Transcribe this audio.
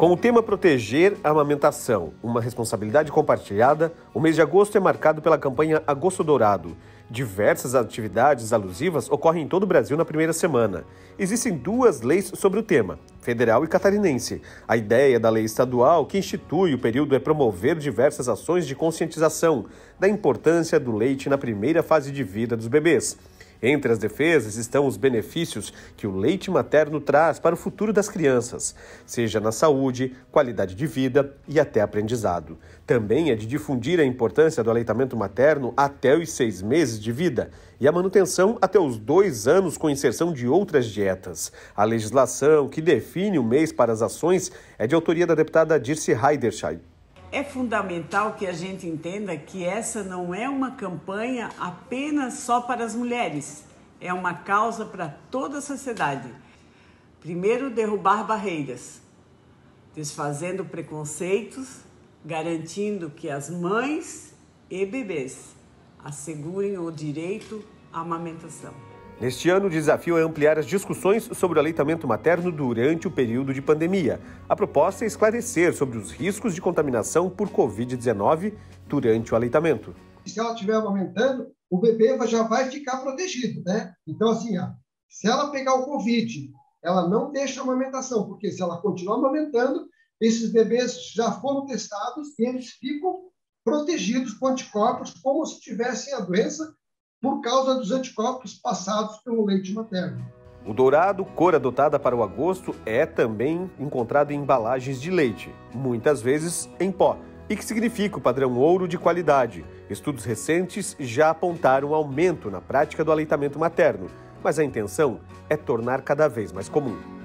Com o tema Proteger a Amamentação, uma responsabilidade compartilhada, o mês de agosto é marcado pela campanha Agosto Dourado. Diversas atividades alusivas ocorrem em todo o Brasil na primeira semana. Existem duas leis sobre o tema, federal e catarinense. A ideia da lei estadual que institui o período é promover diversas ações de conscientização da importância do leite na primeira fase de vida dos bebês. Entre as defesas estão os benefícios que o leite materno traz para o futuro das crianças, seja na saúde, qualidade de vida e até aprendizado. Também é de difundir a importância do aleitamento materno até os seis meses de vida e a manutenção até os dois anos com inserção de outras dietas. A legislação que define o mês para as ações é de autoria da deputada Dirce Heiderscheid. É fundamental que a gente entenda que essa não é uma campanha apenas só para as mulheres, é uma causa para toda a sociedade. Primeiro, derrubar barreiras, desfazendo preconceitos, garantindo que as mães e bebês assegurem o direito à amamentação. Neste ano, o desafio é ampliar as discussões sobre o aleitamento materno durante o período de pandemia. A proposta é esclarecer sobre os riscos de contaminação por Covid-19 durante o aleitamento. Se ela estiver amamentando, o bebê já vai ficar protegido, né? Então, assim, ó, se ela pegar o Covid, ela não deixa a amamentação, porque se ela continuar amamentando, esses bebês já foram testados e eles ficam protegidos com anticorpos, como se tivessem a doença por causa dos anticorpos passados pelo leite materno. O dourado, cor adotada para o agosto, é também encontrado em embalagens de leite, muitas vezes em pó, e que significa o padrão ouro de qualidade. Estudos recentes já apontaram aumento na prática do aleitamento materno, mas a intenção é tornar cada vez mais comum.